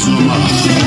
So no.